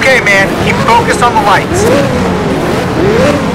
okay, man. Keep focused on the lights.